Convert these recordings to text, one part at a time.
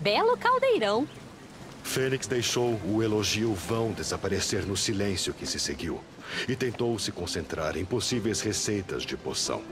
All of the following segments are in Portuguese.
Belo caldeirão. Fênix deixou o elogio vão desaparecer no silêncio que se seguiu e tentou se concentrar em possíveis receitas de poção.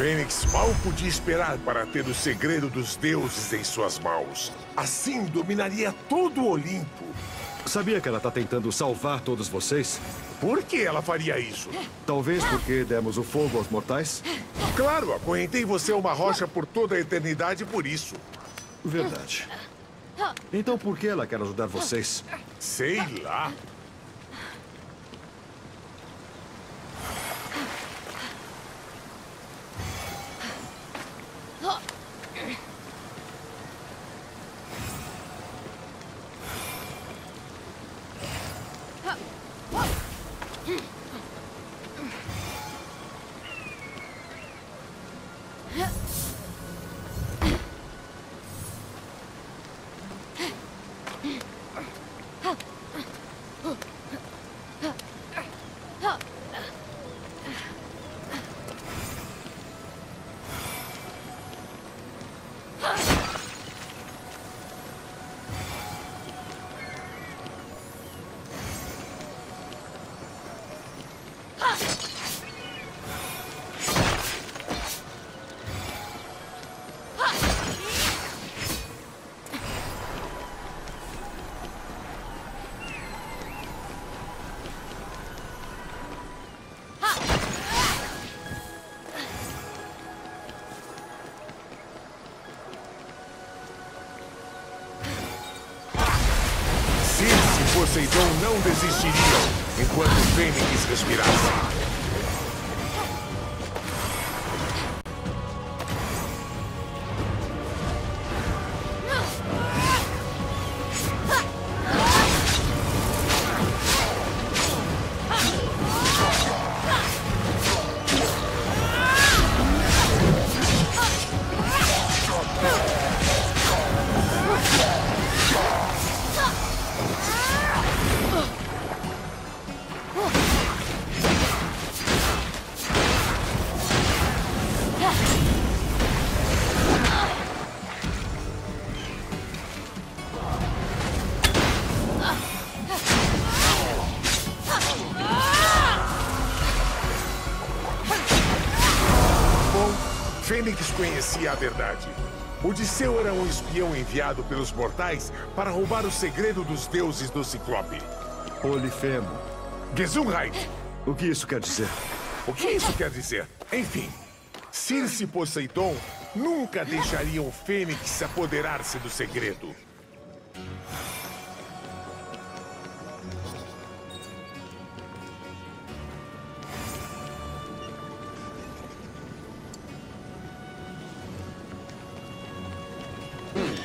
Fênix mal podia esperar para ter o segredo dos deuses em suas mãos. Assim dominaria todo o Olimpo. Sabia que ela está tentando salvar todos vocês? Por que ela faria isso? Talvez porque demos o fogo aos mortais? Claro, acorrentei você a uma rocha por toda a eternidade por isso. Verdade. Então por que ela quer ajudar vocês? Sei lá. Poseidon não desistiriam enquanto Fênix respirasse. Fênix conhecia a verdade. Odisseu era um espião enviado pelos mortais para roubar o segredo dos deuses do Ciclope. Polifemo. Gesundheit! O que isso quer dizer? O que isso quer dizer? Enfim, Circe e Poseidon nunca deixariam o Fênix apoderar-se do segredo.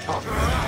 Oh!